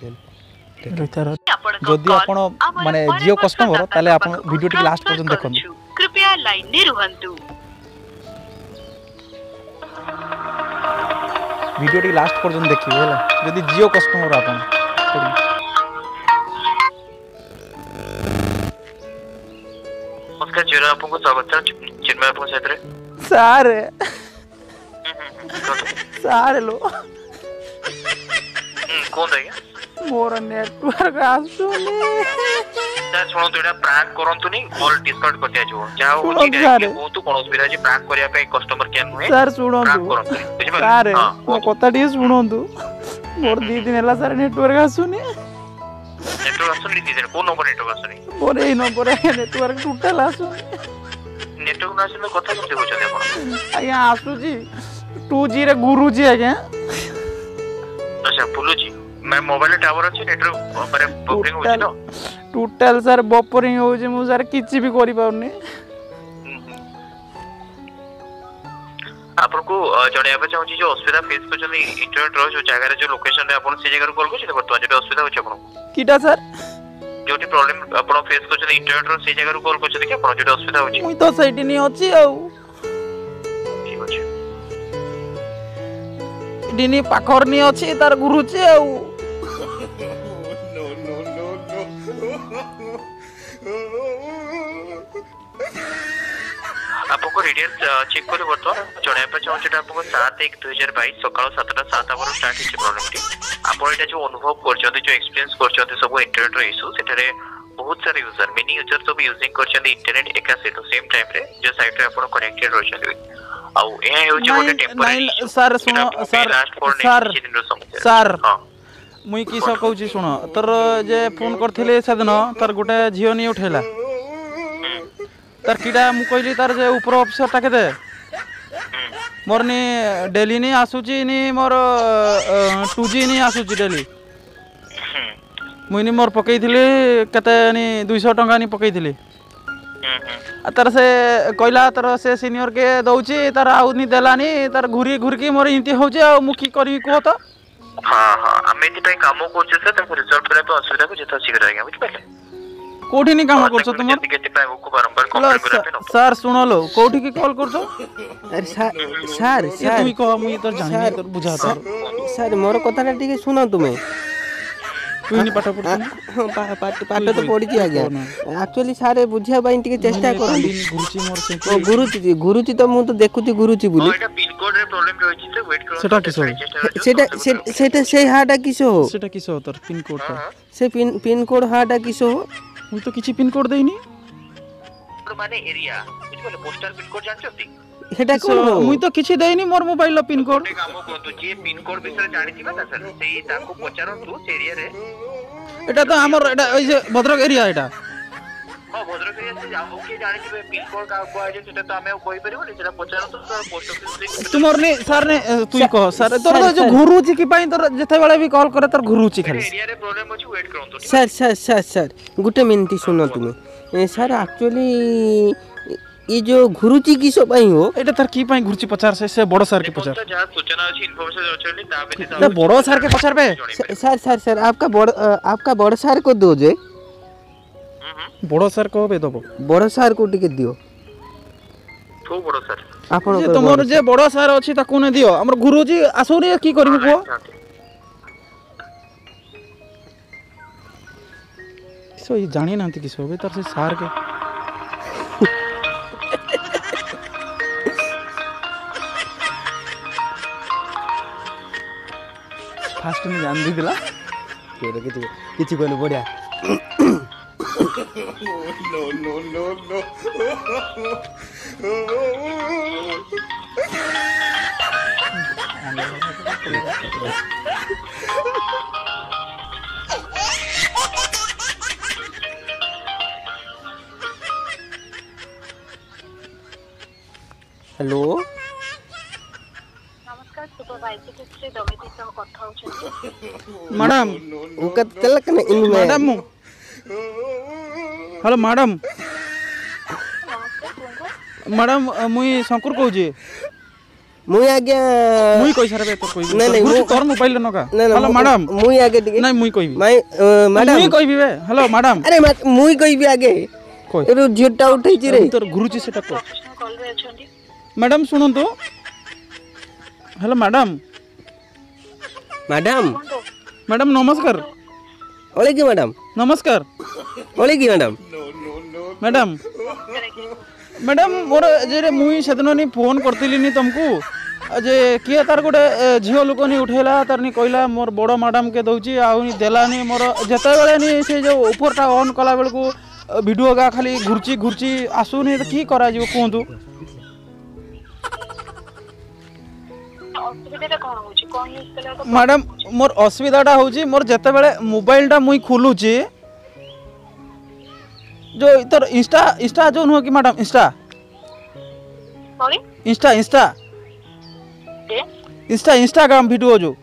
ଯଦି ଆପଣ ମାନେ ଜିଓ କଷ୍ଟମର ତାହେଲେ ଆପଣ ଭିଡ଼ିଓଟି ଲାଷ୍ଟ ପର୍ଯ୍ୟନ୍ତ ଦେଖନ୍ତୁ କୃପୟା ଲାଇନ୍ରେ ରୁହନ୍ତୁ ଭିଡ଼ିଓଟି ଲାଷ୍ଟ ପର୍ଯ୍ୟନ୍ତ ଦେଖିବେ ହେଲା ଯଦି ଜିଓ କଷ୍ଟମର ଆପଣ ନମସ୍କାର ଜିଓର ଆପଣଙ୍କୁ ସ୍ୱାଗତ ଚିନ୍ମୟ ଆପଣଙ୍କ ସାଥିରେ ସାର୍ ସାର୍ ଲୋ କୁହନ୍ତୁ ଆଜ୍ଞା मोर नेटवर्क आसुने ତା ଶୁଣନ୍ତୁ ଏଇଟା ପ୍ରାଙ୍କ କରନ୍ତୁନି କଲ୍ ଡିସକାଉଣ୍ଟ କରିବା ଯିବ ଯାହା ହଉଛି କୁହନ୍ତୁ କୌଣସି ବିରାଜି ପ୍ରାଙ୍କ କରିବା ପାଇଁ କଷ୍ଟମର କେୟାର ନୁହେଁ ସାର୍ ଶୁଣନ୍ତୁ ସାର୍ ମୋ କଥା ଟିକେ ଶୁଣନ୍ତୁ ମୋର ଦି ଦିନ ହେଲା ସାର୍ ନେଟୱାର୍କ ଆସୁନି ନେଟୱାର୍କ ଆସୁନି ଦି ଦିନ କୋଉ ନମ୍ବର ନେଟୱାର୍କ ଆସୁନି ମୋର ଏଇ ନମ୍ବର ନେଟୱାର୍କ ଟୋଟାଲ ଆସୁନି ନେଟୱାର୍କ ନ ଆସିଲେ କଥା କେମିତି କହୁଛନ୍ତି ଆପଣ ଆଜ୍ଞା ଆସୁଛି ଟୁ ଜିରେ ଗୁରୁଛି ଆଜ୍ଞା ଆଚ୍ଛା ବୁଲୁଛି ମାନେ ମୋବାଇଲ ଟାୱାର ଅଛି ନେଟର ମାନେ ବଫରିଂ ହଉଛି ତ ଟୋଟାଲ ସାର୍ ବଫରିଂ ହଉଛି ମୁଁ ସାର୍ କିଛି ବି କରିପାରୁନି ଆପଣଙ୍କୁ ଜଣାଇବା ଚାହୁଁଛି ଯେ ଅସୁବିଧା ଫେସ୍ କରୁଛନ୍ତି ଇଣ୍ଟରନେଟର ଯେଉଁ ଜାଗାରେ ଯୋଉ ଲୋକେସନରେ ଆପଣ ସେ ଜାଗାରୁ କଲ୍ କରୁଛନ୍ତି ବର୍ତ୍ତମାନ ଯୋଉଠି ଅସୁବିଧା ହଉଛି ଆପଣଙ୍କୁ କିଟା ସାର୍ ଯୋଉଠି ପ୍ରୋବ୍ଲେମ୍ ଆପଣ ଫେସ୍ କରୁଛନ୍ତି ଇଣ୍ଟରନେଟର ସେ ଜାଗାରୁ କଲ୍ କରୁଛନ୍ତି କି ଆପଣ ଯୋଉଠି ଅସୁବିଧା ହଉଛି ମୁଁ ତ ସେଇଠି ନି ଅଛି ଆଉ ଠିକ ଅଛି ଏଠି ନି ପାଖରେ ନି ଅଛି ତାର ଘୁରୁଛି ଆଉ ଆପଣଙ୍କୁ ଡିଟେଲ୍ସ ଚେକ୍ କଲି ବର୍ତ୍ତମାନ ଜଣାଇବା ପାଇଁ ଚାହୁଁଛି ଏଇଟା ସାତ ଏକ ଦୁଇ ହଜାର ବାଇଶ ସକାଳ ସାତଟା ସାତ ଆମର ଷ୍ଟାର୍ଟ ହେଇଛି ପ୍ରୋବ୍ଲେମଟି ଆପଣ ଏଇଟା ଯେଉଁ ଅନୁଭବ କରୁଛନ୍ତି ଯେଉଁ ଏକ୍ସପିରିଏନ୍ସ କରୁଛନ୍ତି ସବୁ ଇଣ୍ଟରନେଟ୍ର ଇସ୍ୟୁ ସେଠାରେ ବହୁତ ସାରା ୟୁଜର୍ ମେନି ୟୁଜର୍ ସବୁ ୟୁଜିଂ କରିଛନ୍ତି ଇଣ୍ଟରନେଟ୍ ଏକା ସହିତ ସେମ୍ ଟାଇମ୍ରେ ଯେଉଁ ସାଇଟ୍ରେ ଆପଣ କନେକ୍ଟେଡ୍ ରହିଛନ୍ତି ଆଉ ଏହା ହେଉଛି ଗୋଟେ ଟେମ୍ପୋରାରୀ ସାର୍ ସାର୍ ସାର୍ मुई किस कह शुण तोर जे फोन करी से दिन तर गोटे झीओ नहीं उठेला तर किटा मु कहली तार जे ऊपर अफिसर टा के मोर नी डेली नहीं आसूची नी मोर टू जी नहीं आसूची डेली मुई मोर पकई थी कते दुई टाँग नहीं पकई थी तर से कहला तर से सीनियर के दौर आउनी देलानी तर घूरी घूरिकी मोर इमती हूँ मुझे कह तो ହଁ ହଁ ଆମେ ଏଥିପାଇଁ କାମ କରୁଛୁ ସାର୍ ତାକୁ ରିଜଲ୍ଭ କରିବା ପାଇଁ ଅସୁବିଧା ହେଉଛି ତ ଶୀଘ୍ର ଆଜ୍ଞା ବୁଝିପାରିଲେ କୋଉଠି କାମ କରୁଛ ତୁମର ସାର୍ ଶୁଣଲୋ କୋଉଠିକି କଲ୍ କରୁଛ ସାର୍ ସାର୍ ତୁମେ କହ ମୁଁ ତ ଜାଣିନି ବୁଝା ସାର୍ ସାର୍ ମୋର କଥାଟା ଟିକେ ଶୁଣ ତୁମେ তুমি ପାଠ ପଢୁଛ ପାଠ ତ ପଢିଛି ଆଜ୍ଞା ଆକ୍ଚୁଆଲି ସାର୍ ବୁଝିବା ପାଇଁ ଟିକେ ଚେଷ୍ଟା କରନ୍ତି ଗୁରୁଚି ଗୁରୁଚି ତ ମୁଁ ତ ଦେଖୁଛି ଗୁରୁଚି ବୋଲି সেটা কিসো সেটা সেটা সেই হাটা কিসো সেটা কিসো তোর পিন কোডটা হ্যাঁ, হ্যাঁ। সে পিন পিন কোড হাটা কিসো আমি তো কিছু পিন কোড দেইনি মানে এরিয়া বুঝলে পোস্টাল পিন কোড জানছো ঠিক ହେଟା କ'ଣ ମୁଇଁ ତ କିଛି ଦେଇନି ମୋର ମୋବାଇଲର ପିନ୍ କୋଡ୍ ଗୋଟେ କାମ କରନ୍ତୁ ଯିଏ ପିନ୍ କୋଡ୍ ବିଷୟରେ ଜାଣିଥିବା ତା ସାର୍ ସେଇ ତାଙ୍କୁ ପଚାରନ୍ତୁ ସେ ଏରିଆରେ ଏଟା ତ ଆମର ଏଟା ଏଇ ଯେ ଭଦ୍ରକ ଏରିଆ ଏଟା ହଁ ଭଦ୍ରକ ଏରିଆ ସେ ଆଉ କିଏ ଜାଣିଥିବେ ପିନ୍ କୋଡ୍ କାହାକୁ କୁହାଯାଇଛି ସେଟା ତ ଆମେ ଆଉ କହିପାରିବୁନି ସେଟା ପଚାରନ୍ତୁ ତାର ପୋଷ୍ଟ ଅଫିସ୍ ତୁମର ନେ ସାର୍ ନେ ତୁଇ କହ ସାର୍ ତୋର ଯୋଉ ଘୁରୁଛି କି ପାଇଁ ତୋର ଯେତେବେଳେ ବି କଲ୍ କରେ ତୋର ଘୁରୁଛି ଖାଲି ଏରିଆରେ ପ୍ରୋବ୍ଲେମ୍ ଅଛି ୱେଟ୍ କରନ୍ତୁ ସାର୍ ସାର୍ ସାର୍ ସାର୍ ଗୋଟେ ମିନିଟ୍ ଶୁଣ ତୁମେ ସାର୍ ଆକ୍ଚୁଆଲି ये जो ଘୁରୁଚି କିସ ପାଇଁ ହୋ ଏଇଟା ତାର କି ପାଇଁ ଘୁରୁଚି ପଚାର ସେ ବଡ଼ ସାର୍ କେ ପଚାର ଯାହା ସୂଚନା ଅଛି ଇନଫର୍ମେशन ଅଛନ୍ତି ତା ବ୍ୟତୀତ ବଡ଼ ସାର୍ କେ ପଚାରବେ ସାର୍ ସାର୍ ସାର୍ आपका बड़ आपका बड़ सार को दो जे बड़ सार को बे दबो बड़ सार को टिके दियो को बड़ सार ଆପଣ ତମର ଯେ ବଡ଼ ସାର୍ ଅଛି ତାକୁ ନେ ଦିଅ ଆମର ଗୁରୁଜୀ ଆସୁନି କି କରିବୁ କୁହ ସୋ ଜାଣି ନାହାନ୍ତି କିସ ଏବେ ତାର ସେ ସାର୍ କେ pasti nggak jadi kalah. Kita keti keti kau lo bodoh. Hello. Madam ఒక తెల్లకన మేడం హలో మేడం ମ୍ୟାଡ଼ାମ୍ ମୁଇଁ ଶଙ୍କର କହୁଛି ମୁଇଁ ଆଜ୍ଞା ମୁଇଁ କହିସାରେ କହିବି ନାଇଁ ନାଇଁ ମୁଁ ତୋର ମୋବାଇଲ ନକା ହ୍ୟାଲୋ ମ୍ୟାଡ଼ାମ୍ ମୁଇଁ ଆଗେ ଟିକେ ନାଇଁ ମୁଇଁ କହିବି ମ୍ୟାଡ଼ାମ୍ ମୁଇଁ କହିବି ବେ ହ୍ୟାଲୋ ମ୍ୟାଡ଼ାମ୍ ଆରେ ମୁଇଁ କହିବି ଆଗେ ଏରୁ ଝିଅଟା ଉଠେଇଛି ରେ ତୋର ଘୁରୁଛି ସେଟା କହ ମ୍ୟାଡ଼ାମ୍ ଶୁଣନ୍ତୁ ହ୍ୟାଲୋ ମ୍ୟାଡ଼ାମ୍ ম্যাডাম ম্যাডাম নমস্কার ওলেকি ম্যাডাম নমস্কার ওলেকি ম্যাডাম ম্যাডাম ম্যাডাম মোর যে মুই সেদিন ফোন করতিলিনি তমকু যে কিয়ে তার গোটে ঝিও লোক নি উঠেলা তার নি কইলা মোর বড় ম্যাডাম কে দৌছি আউনি দেলানি মোর যেতবেলে নি সে যে উপরটা অন কলা বেলকু ভিডিও গা খালি ঘুরছি ঘুরছি আসুনি কি করা যাব কুহতু ମ୍ୟାଡ଼ାମ୍ ମୋର ଅସୁବିଧାଟା ହେଉଛି ମୋର ଯେତେବେଳେ ମୋବାଇଲଟା ମୁଇଁ ଖୋଲୁଛି ଯେଉଁ ତୋର ଇନଷ୍ଟା ଇନଷ୍ଟା ଯେଉଁ ନୁହଁ କି madam insta insta insta insta Instagram video ଯେଉଁ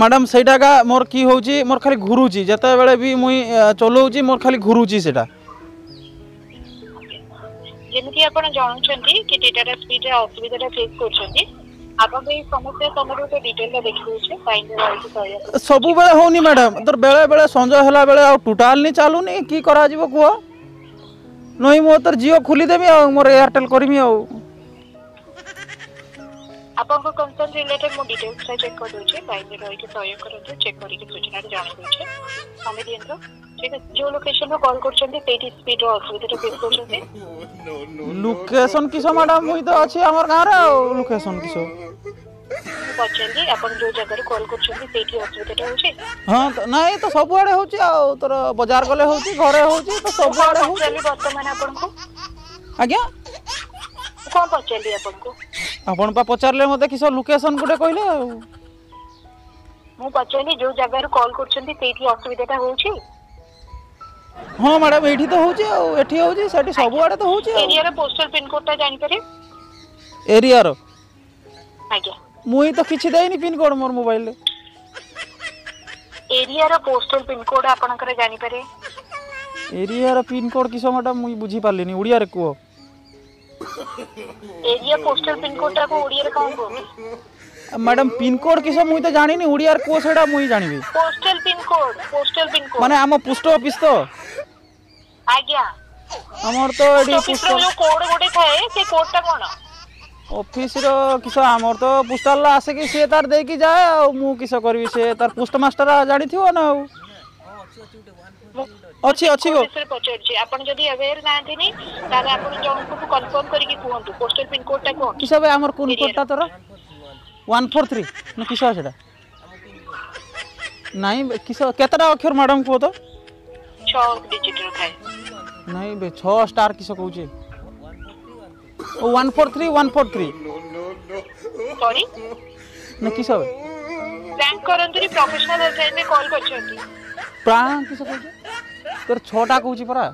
ମ୍ୟାଡ଼ାମ୍ ସେଇଟାକା ମୋର କି ହେଉଛି ମୋର ଖାଲି ଘୁରୁଛି ଯେତେବେଳେ ବି ମୁଇଁ ଚଲାଉଛି ମୋର ଖାଲି ଘୁରୁଛି ସେଇଟା ଯେମିତି ଆପଣ ଜାଣୁଛନ୍ତି କି ଡେଟାଟା ସ୍ପିଡରେ ଅସୁବିଧାଟା ଫେସ୍ କରୁଛନ୍ତି ସବୁବେଳେ ହଉନି ମ୍ୟାଡାମ ତୋର ବେଳେ ବେଳେ ସଞ୍ଜ ହେଲା ବେଳେ ଆଉ ଟୋଟାଲ ଚାଲୁନି କି କରାଯିବ କୁହ ନହିଁ ମୁଁ ତୋର ଜିଓ ଖୋଲିଦେବି ଆଉ ମୋର ଏୟାରଟେଲ କରିମି ଆଉ ଆପଣଙ୍କ କନ୍ସର୍ନ ରିଲେଟେଡ୍ ମୁଁ ଡିଟେଲ୍ସଟା ଚେକ୍ କରିଦେଉଛି ଲାଇନ୍ରେ ରହିକି ସହଯୋଗ କରନ୍ତୁ ଚେକ୍ କରିକି ସୂଚନାଟା ଜଣାଇଦେଉଛି ଆମେ ଦିଅନ୍ତୁ ଠିକ୍ ଅଛି ଯେଉଁ ଲୋକେସନ୍ରୁ କଲ୍ କରୁଛନ୍ତି ସେଇଠି ସ୍ପିଡ୍ର ଅସୁବିଧାଟା ଫେସ୍ କରୁଛନ୍ତି ଲୋକେସନ୍ କିସ ମ୍ୟାଡ଼ାମ୍ ମୁଇଁ ତ ଅଛି ଆମର ଗାଁରେ ଆଉ ଲୋକେସନ୍ କିସ ପଚାରିଲି ଆପଣ ଯୋଉ ଜାଗାରୁ କଲ୍ କରୁଛନ୍ତି ସେଇଠି ଅସୁବିଧାଟା ହଉଛି ହଁ ନାଇଁ ତ ସବୁଆଡେ ହଉଛି ଆଉ ତୋର ବଜାର ଗଲେ ହଉଛି ଘରେ ହଉଛି ତ ସବୁଆଡେ ହଉଛି ବର୍ତ୍ତମାନ ଆପଣଙ୍କୁ ଆଜ୍ଞା କଣ ପଚାରିଲି ଆପଣଙ୍କୁ ଆପଣ ପା ପଚାରିଲେ ମୋତେ କି ସବୁ ଲୋକେସନ୍ ଗୋଟେ କହିଲେ ଆଉ ମୁଁ ପଚାରିଲି ଯୋଉ ଜାଗାରୁ କଲ୍ କରୁଛନ୍ତି ସେଇଠି ଅସୁବିଧାଟା ହଉଛି ହଁ ମ୍ୟାଡ଼ାମ୍ ଏଇଠି ତ ହଉଛି ଆଉ ଏଠି ହଉଛି ସେଠି ସବୁଆଡ଼େ ତ ହଉଛି ଆଉ ଏରିଆର ପୋଷ୍ଟାଲ ପିନ୍କୋଡ଼ଟା ଜାଣିପାରିବେ ଏରିଆର ଆଜ୍ଞା ମୁଁ ତ କିଛି ଦେଇନି ପିନ୍କୋଡ଼ ମୋର ମୋବାଇଲରେ ଏରିଆର ପୋଷ୍ଟାଲ ପିନ୍କୋଡ଼ ଆପଣଙ୍କର ଜାଣିପାରିବେ ଏରିଆର ପିନ୍କୋଡ଼ କିସ ମ୍ୟାଡ଼ାମ୍ ମୁଁ ବୁଝିପାରିଲିନି ଓଡ଼ିଆରେ କୁହ एरिया पोस्टल पिन कोड टा को ओडिया रे कौन को ম্যাডাম পিনকোড কিসব মুই তো জানিনি ওড়িয়ার কো সেটা মুই জানিবি postal pin code postal pin code মানে আম পোস্ট অফিস তো আজ্ঞা আমার তো এডি পোস্ট অফিস কোড গোটে থাকে সে কোডটা কোন অফিস র কিস আমার তো পোস্টাল আসে কি সে তার দেকি যায় আর মু কিস করবি সে তার পোস্ট মাস্টার জানি থিও না ଅଛି ଅଛି ଗୋ ପଚାରୁଛି ଆପଣ ଯଦି ଆୱେର ନାହାନ୍ତିନି ତାହେଲେ ଆପଣ ଜଣଙ୍କୁ କନଫର୍ମ କରିକି କୁହନ୍ତୁ ପୋଷ୍ଟାଲ ପିନ୍ କୋଡ୍ଟା କୁହନ୍ତୁ କିସ ଭାଇ ଆମର କୋନ୍ କୋଡ୍ଟା ତୋର 143 ନା କିସ ସେଟା ନାଇଁ କିସ କେତେଟା ଅକ୍ଷର ମ୍ୟାଡାମ କୁହ ତ ଛଅ ଡିଜିଟର ଥାଏ ନାଇଁ ବେ ଛଅ ଷ୍ଟାର କିସ କହୁଛି ଓ 143 143 ସରି ନା କିସ ପ୍ରାଙ୍କ କରନ୍ତୁନି ପ୍ରଫେସନାଲ ହେଲ୍ପଲାଇନ୍ ରେ କଲ୍ କରିଛନ୍ତି ପ୍ରାଙ୍କ କିସ କହୁଛି ତୋର ଛଅଟା କହୁଛି ପରା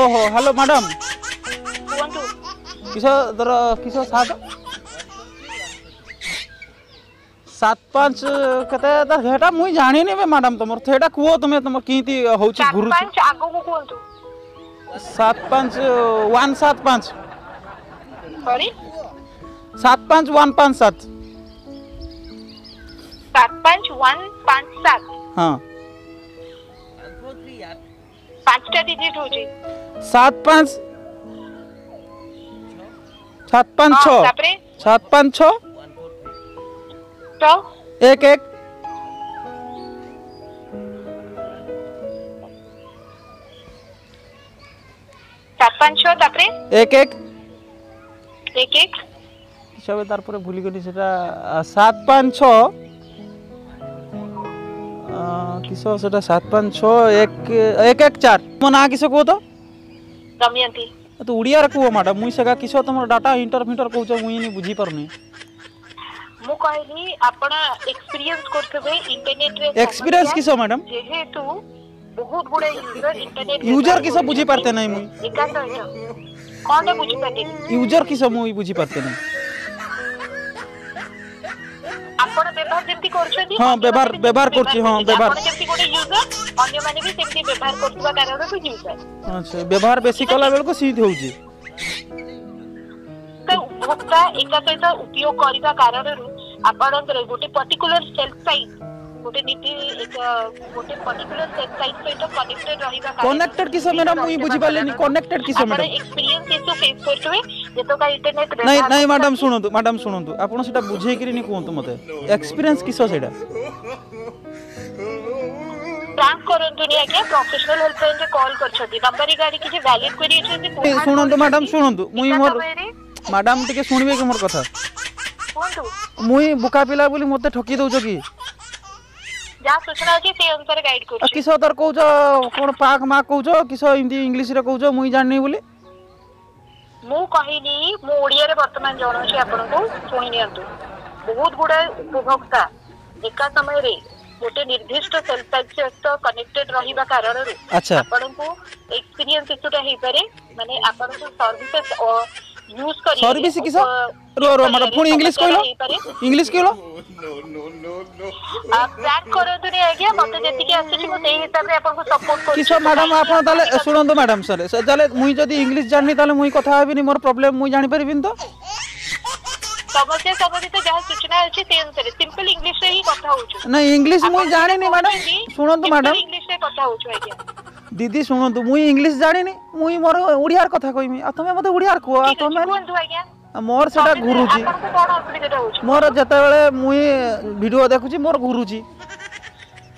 ଓହୋ ହ୍ୟାଲୋ ମ୍ୟାଡ଼ାମ୍ କିସ ତୋର କିସ ସାତ ସାତ ପାଞ୍ଚ କେତେ ହେଟା ମୁଇଁ ଜାଣିନି ବେ ମ୍ୟାଡ଼ାମ୍ ତମର ସେଟା କୁହ ତୁମେ ତମର କେମିତି ହଉଛି ଗୁରୁ ସାତ ପାଞ୍ଚ ୱାନ୍ ସାତ ପାଞ୍ଚ ସାତ ପାଞ୍ଚ ୱାନ୍ ପାଞ୍ଚ ସାତ ସାତ ପାଞ୍ଚ ୱାନ୍ ପାଞ୍ଚ ସାତ ହଁ পাঁচটা ডিজিট হচ্ছে সাত পাঁচ সাত পাঁচ ছ সাত পাঁচ ছ এক এক তারপরে তারপরে ভুলি গেলি সেটা সাত পাঁচ ছ କିସ ସେଟା ସାତ ପାଞ୍ଚ ଛଅ ଏକ ଏକ ଏକ ଚାର ମୋ ନାଁ କିସ କୁହ ତ ଦମୟନ୍ତୀ ତୁ ଓଡ଼ିଆରେ କୁହ ମ୍ୟାଡ଼ାମ୍ ମୁଇଁ ସେଗା କିସ ତମର ଡାଟା ଇଣ୍ଟର ଫିଣ୍ଟର କହୁଛ ମୁଇଁ ନି ବୁଝି ପାରୁନି ମୁଁ କହିଲି ଆପଣ ଏକ୍ସପିରିଏନ୍ସ କରୁଥିବେ ଇଣ୍ଟରନେଟରେ ଏକ୍ସପିରିଏନ୍ସ କିସ ମ୍ୟାଡ଼ାମ୍ ଯେହେତୁ ବହୁତ ଗୁଡ଼େ ୟୁଜର ଇଣ୍ଟରନେଟ ୟୁଜର କିସ ବୁଝି ପାରତେ ନାହିଁ ମୁଇଁ ଏକାନ୍ତ କ'ଣ ବୁଝି ପାରତେ ୟୁଜର କିସ ମୁଇଁ ବୁଝି ପାରତେ ନାହିଁ କରୁଛନ୍ତି ହଁ ବ୍ୟବହାର ବ୍ୟବହାର କରୁଛି ହଁ ବ୍ୟବହାର ବି ସେମିତି ବ୍ୟବହାର କରୁଥିବା କାରଣରୁ ୟୁଜର ଆଚ୍ଛା ବ୍ୟବହାର ବେଶୀ କଲା ବେଳକୁ ସିଟ୍ ହେଉଛି ସାର୍ ସହିତ ଉପଯୋଗ କରିବା କାରଣରୁ ଆପଣଙ୍କର ଗୋଟେ ପର୍ଟିକୁଲାର ସେଲ୍ ସାଇଟ୍ ଗୋଟେ ନୀତି ଗୋଟେ ପର୍ଟିକୁଲାର ସେଲ୍ ସାଇଟ୍ ସହିତ କନେକ୍ଟେଡ୍ ରହିବା କନେକ୍ଟେଡ୍ କିସ ମ୍ୟାଡମ୍ ମୁଁ ବୁଝିପାରିଲିନି ପାରିଲିନି କନେକ୍ଟେଡ୍ କିସ ମ୍ୟାଡମ୍ ଏକ୍ସପିରିଏନ୍ସ ଏସବୁ ଫେସ୍ କରୁଥିବେ ନାଇଁ ନାଇଁ ମ୍ୟାଡ଼ାମ୍ ଶୁଣନ୍ତୁ ମ୍ୟାଡ଼ାମ୍ ଶୁଣନ୍ତୁ ଆପଣ ସେଇଟା ବୁଝେଇକିରି କୁହନ୍ତୁ ମୋତେ ଏକ୍ସପିରିଏନ୍ସ କିସ ସେଇଟା ଶୁଣନ୍ତୁ ମ୍ୟାଡ଼ାମ୍ ଶୁଣନ୍ତୁ ମୁଇଁ ମୋର ମ୍ୟାଡ଼ାମ୍ ଟିକେ ଶୁଣିବେ କି ମୋର କଥା ମୁଇଁ ବୁକା ବୋଲି ମୋତେ ଠକି ଦଉଛ କିସ ତାର କହୁଛ କ'ଣ ପାକ୍ ମା କହୁଛ କିସ ଏମିତି ଇଂଲିଶରେ କହୁଛ ମୁଇଁ ଜାଣିନି ବୋଲି ମୁଁ କହିଲି ମୁଁ ଓଡ଼ିଆରେ ବର୍ତ୍ତମାନ ଜଣାଉଛି ଆପଣଙ୍କୁ ଶୁଣି ନିଅନ୍ତୁ ବହୁତ ଗୁଡ଼ାଏ ଉପଭୋକ୍ତା ଏକା ସମୟରେ ଗୋଟେ ନିର୍ଦ୍ଦିଷ୍ଟ ସେଲ୍ ଟାଇପ୍ ସହିତ କନେକ୍ଟେଡ୍ ରହିବା କାରଣରୁ ଆପଣଙ୍କୁ ଏକ୍ସପିରିଏନ୍ସ ଇସ୍ୟୁଟା ହେଇପାରେ ମାନେ ଆପଣଙ୍କୁ ସର୍ଭିସେସ୍ यूज कर सॉरी भी सीखी सर रो रो मैडम पुणी इंग्लिश कहलो इंग्लिश कहलो ପ୍ଲାନ୍ କରନ୍ତୁନି ଆଜ୍ଞା ମୋତେ ଯେତିକି ଆସୁଛି ମୁଁ ସେଇ ହିସାବରେ ଆପଣଙ୍କୁ ସପୋର୍ଟ କରୁଛି କି ସାର୍ ମ୍ୟାଡମ୍ ଆପଣ ତାହେଲେ ଶୁଣନ୍ତୁ ମ୍ୟାଡମ୍ ସାର୍ ତାହେଲେ ମୁଇଁ ଯଦି ଇଂଲିଶ ଜାଣିନି ତାହେଲେ ମୁଇଁ କଥା ହେବିନି ମୋର ପ୍ରୋବ୍ଲେମ୍ ମୁଇଁ ଜାଣିପାରିବିନି ତ ସମସ୍ୟା ସମ୍ବନ୍ଧିତ ଯାହା ସୂଚନା ଅଛି ସେ ଅନୁସାରେ ସିମ୍ପଲ ଇଂଲିଶରେ ହିଁ କଥା ହଉଛୁ ନା ଇଂଲିଶ ମୁଁ ଜାଣିନି ମ୍ୟାଡମ୍ ଶୁଣନ୍ତୁ ମ୍ୟାଡମ୍ ଇଂଲିଶରେ କଥା ହଉଛୁ ଆଜ୍ଞା দিদি শুনন্তু মুই ইংলিশ জানিনি মুই মোর ওড়িয়ার কথা কইমি আর তুমি মতে ওড়িয়ার কো আর তুমি মোর সেটা ঘুরুছি মোর যেতবেলে মুই ভিডিও দেখুচি মোর ঘুরুছি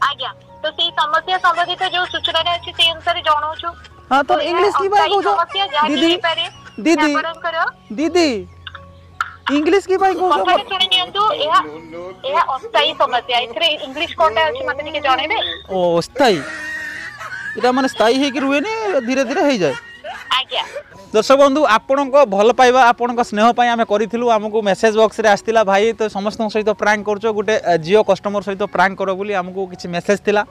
আজ্ঞা তো সেই সমস্যা সম্বন্ধিত যে সূচনাটা আছে সেই অনুসারে জনাউছু হ্যাঁ তো ইংলিশ কি পাই কইছো দিদি দিদি দিদি ইংলিশ কি পাই কইছো কথা শুনি নিয়ন্তু এহা এহা অস্থায়ী সমস্যা এথরে ইংলিশ কোটা আছে মানে কি জনাইবে ও অস্থায়ী এটা মানে স্থায়ী হয়েকি রুহেনি ধীরে ধীরে হয়ে যায় দর্শক বন্ধু আপনার ভাল পাইবা আপনার স্নেহ পাই আমি করেছিল আমি মেসেজ বক্সে আসছিল ভাই তো সমস্ত সহিত প্রাঙ্ক করছো গোটে জিও কষ্টমর সহ প্রাঙ্ক কর বলে আমি কিছু মেসেজ লা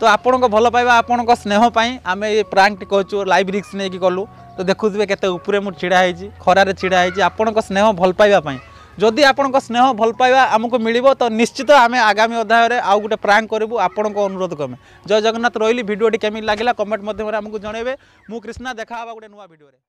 তো আপনার ভাল পাইবা আপনার স্নেহ পাই আমি এই প্রাঙ্কটি করছু লাইভ রিক্স নিয়ে কলু তো দেখুবে কত উপরে মু ছিড়া হয়েছি খরার ছিড়া হয়েছি আপনার স্নেহ ভাল পাইবা পাই ଯଦି ଆପଣଙ୍କ ସ୍ନେହ ଭଲ ପାଇବା ଆମକୁ ମିଳିବ ତ ନିଶ୍ଚିତ ଆମେ ଆଗାମୀ ଅଧ୍ୟାୟରେ ଆଉ ଗୋଟେ ପ୍ରାଙ୍କ୍ କରିବୁ ଆପଣଙ୍କ ଅନୁରୋଧ କମେ ଜୟ ଜଗନ୍ନାଥ ରହିଲି ଭିଡ଼ିଓଟି କେମିତି ଲାଗିଲା କମେଣ୍ଟ ମାଧ୍ୟମରେ ଆମକୁ ଜଣାଇବେ ମୁଁ କ୍ରିଷ୍ଣା ଦେଖା ହେବା ଗୋଟେ ନୂଆ ଭିଡ଼ିଓରେ